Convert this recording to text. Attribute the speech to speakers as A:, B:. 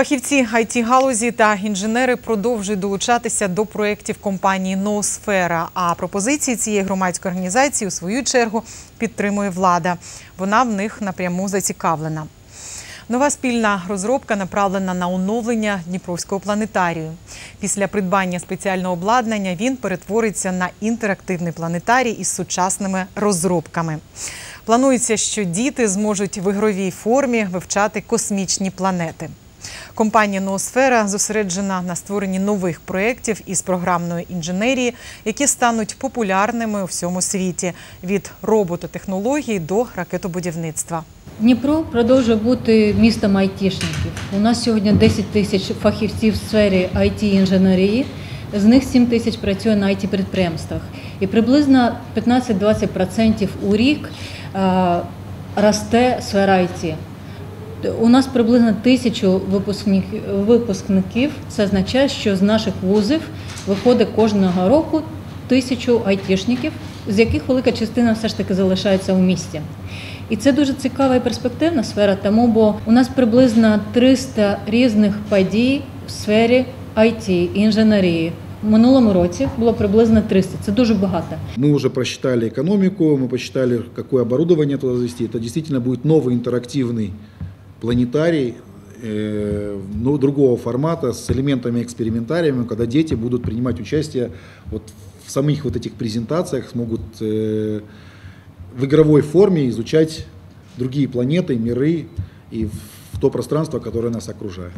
A: Фахівці it галузі та інженери продовжують долучатися до проєктів компанії Ноосфера. А пропозиції цієї громадської організації у свою чергу підтримує влада. Вона в них напряму зацікавлена. Нова спільна розробка направлена на оновлення Дніпровського планетарію. Після придбання спеціального обладнання він перетвориться на інтерактивний планетарій із сучасними розробками. Планується, що діти зможуть в ігровій формі вивчати космічні планети. Компанія Ноосфера зосереджена на створенні нових проєктів із програмної інженерії, які стануть популярними у всьому світі від робототехнологій до ракетобудівництва.
B: Дніпро продовжує бути містом айтішників. У нас сьогодні 10 тисяч фахівців в сфері it інженерії з них 7 тисяч працює на it підприємствах. І приблизно 15-20% у рік е, росте сфера IT. У нас приблизно тисячу випускників, випускників. Це означає, що з наших вузів виходить кожного року тисячу айтішників, з яких велика частина все ж таки залишається у місті. І це дуже цікава і перспективна сфера, тому бо у нас приблизно 300 різних подій в сфері IT, інженерії. В минулому році було приблизно 300. Це дуже багато.
C: Мы уже просчитали экономику, мы посчитали, какое оборудование туда завести. Это действительно будет новый интерактивный планетарий э, ну, другого формата с элементами экспериментариями, когда дети будут принимать участие вот в самих вот этих презентациях, смогут э, в игровой форме изучать другие планеты, миры и в то пространство, которое нас окружает.